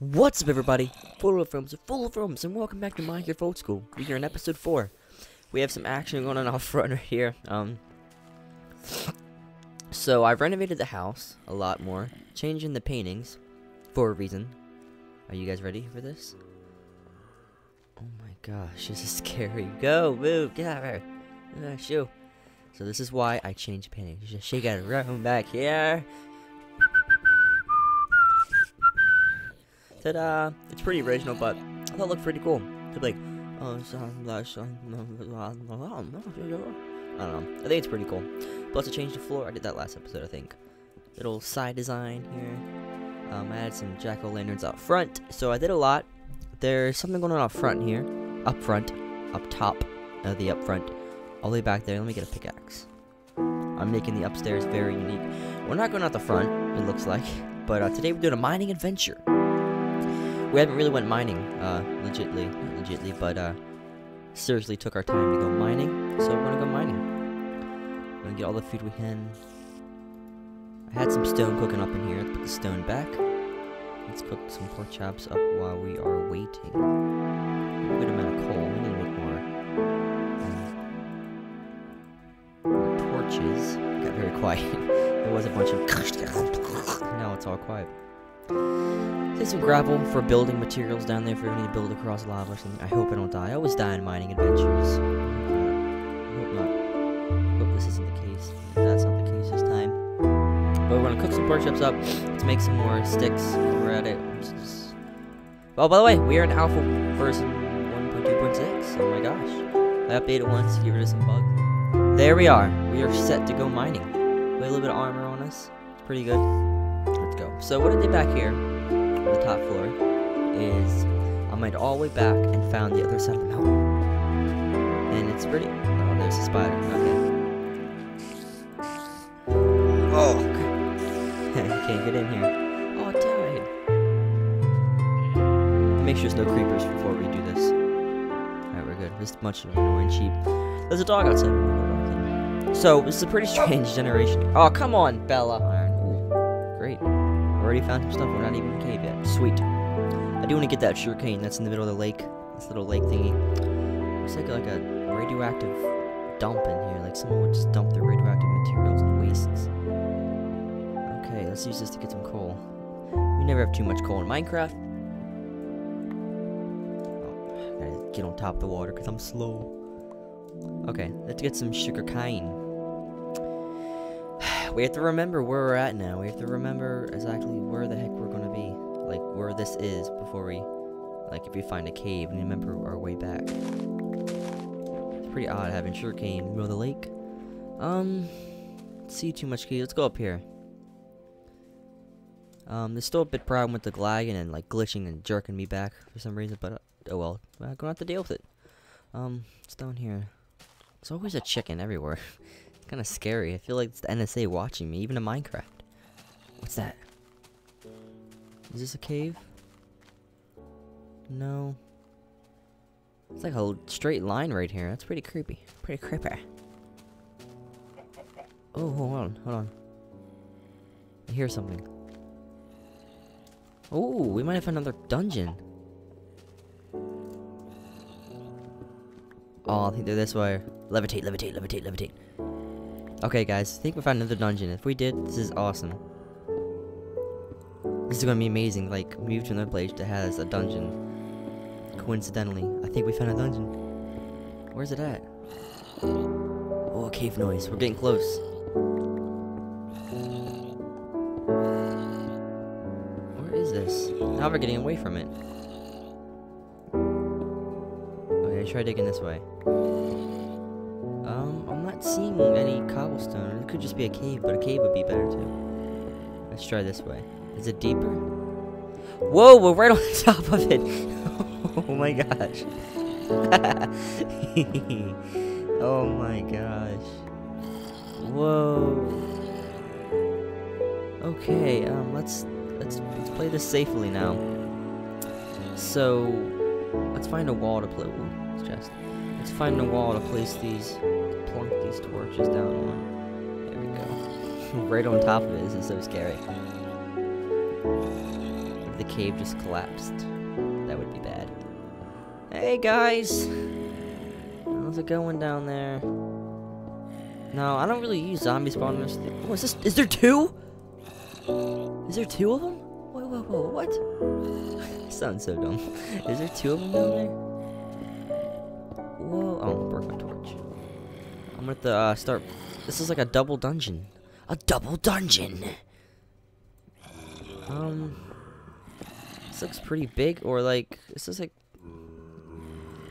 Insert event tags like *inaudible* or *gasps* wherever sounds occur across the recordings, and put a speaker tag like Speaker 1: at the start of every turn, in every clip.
Speaker 1: What's up, everybody? Fodolo Films, full of films, and welcome back to Minecraft Old School. We are in episode four. We have some action going on *laughs* off front right here. Um, so I've renovated the house a lot more, changing the paintings for a reason. Are you guys ready for this? Oh my gosh, this is *laughs* scary. Go, move, get out of here. Uh, shoo. So this is why I changed paintings. Just shake it around back here. Ta-da! It's pretty original, but I thought it looked pretty cool. To be like, oh, uh, I don't know. I think it's pretty cool. Plus, I changed the floor. I did that last episode, I think. Little side design here. Um, I added some jack-o'-lanterns out front. So I did a lot. There's something going on up front here. Up front. Up top. Uh, the up front. All the way back there. Let me get a pickaxe. I'm making the upstairs very unique. We're not going out the front, it looks like. But uh, today we're doing a mining adventure. We haven't really went mining, uh, legitly, not legitly, but, uh, seriously took our time to go mining, so we're gonna go mining. We're gonna get all the food we can. I had some stone cooking up in here, let's put the stone back. Let's cook some pork chops up while we are waiting. Good amount of coal, we need to make more, um, more torches. Got very *laughs* quiet. there was a bunch of, *laughs* now it's all quiet. Take some gravel for building materials down there if we need to build across lava or something. I hope I don't die. I always die in mining adventures. Uh, I hope not. Hope this isn't the case. If that's not the case this time. But we're gonna cook some pork chops up. Let's make some more sticks. We're at it. Let's Oh, by the way, we are in alpha version 1.2.6. Oh my gosh. I updated once to get rid of some bugs. There we are. We are set to go mining. We have a little bit of armor on us. It's pretty good. Let's go. So what did they back here, the top floor, is I made all the way back and found the other side of the mountain. And it's pretty. Oh, there's a spider. Okay. Oh. *laughs* Can't get in here. Oh, it died. Make sure there's no creepers before we do this. Alright, we're good. This much of an annoying sheep. There's a dog outside. So, this is a pretty *laughs* strange generation. Oh, come on, Bella. Already found some stuff. We're not even in the cave yet. Sweet. I do want to get that sugar cane that's in the middle of the lake. This little lake thingy. Looks like like a radioactive dump in here. Like someone would just dump their radioactive materials and wastes. Okay, let's use this to get some coal. We never have too much coal in Minecraft. Oh, I gotta get on top of the water because I'm slow. Okay, let's get some sugar cane. We have to remember where we're at now. We have to remember exactly where the heck we're gonna be. Like, where this is before we... Like, if we find a cave and remember our way back. It's pretty odd having sugarcane in the middle of the lake. Um... See too much cave. Let's go up here. Um, there's still a bit problem with the lagging and, like, glitching and jerking me back for some reason, but, uh, oh well. I'm gonna have to deal with it. Um, it's down here. There's always a chicken everywhere. *laughs* It's kind of scary. I feel like it's the NSA watching me, even in Minecraft. What's that? Is this a cave? No. It's like a straight line right here. That's pretty creepy. Pretty creepy. Oh, hold on, hold on. I hear something. Oh, we might have another dungeon. Oh, I think they're this way. Levitate, levitate, levitate, levitate. Okay, guys, I think we found another dungeon. If we did, this is awesome. This is gonna be amazing. Like, move to another place that has a dungeon. Coincidentally, I think we found a dungeon. Where's it at? Oh, cave noise. We're getting close. Where is this? Now we're getting away from it. Okay, try digging this way. Not seeing any cobblestone. It could just be a cave, but a cave would be better too. Let's try this way. Is it deeper? Whoa, we're right on *laughs* top of it. *laughs* oh my gosh. *laughs* oh my gosh. Whoa. Okay, um, let's let's let's play this safely now. So, let's find a wall to play. It's just. Let's find a wall to place these, plunk these torches down on. There we go. *laughs* right on top of it. This is so scary. maybe the cave just collapsed. That would be bad. Hey guys! How's it going down there? No, I don't really use zombie spawners. Oh, is this- is there two? Is there two of them? Whoa, whoa, whoa, what? *laughs* Sounds so dumb. Is there two of them down there? I'm gonna have to uh, start. This is like a double dungeon. A double dungeon! Um. This looks pretty big, or like. This is like.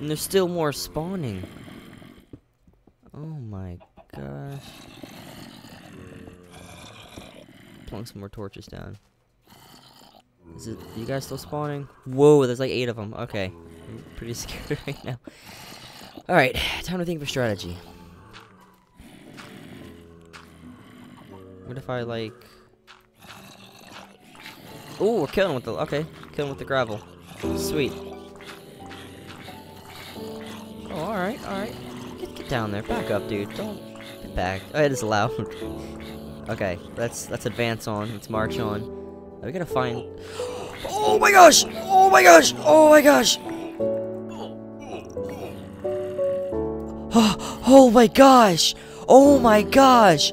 Speaker 1: And there's still more spawning. Oh my gosh. Plunk some more torches down. Is it, you guys still spawning? Whoa, there's like eight of them. Okay. I'm pretty *laughs* scared right now. Alright, time to think of a strategy. What if I, like... Oh, we're killing with the... Okay, killing with the gravel. Sweet. Oh, alright, alright. Get, get down there. Back up, dude. Don't... Get back. Oh, it is loud. *laughs* okay, let's, let's advance on. Let's march on. Are we gonna find... *gasps* Oh my gosh! Oh my gosh! Oh my gosh! Oh, *gasps* Oh my gosh! Oh my gosh!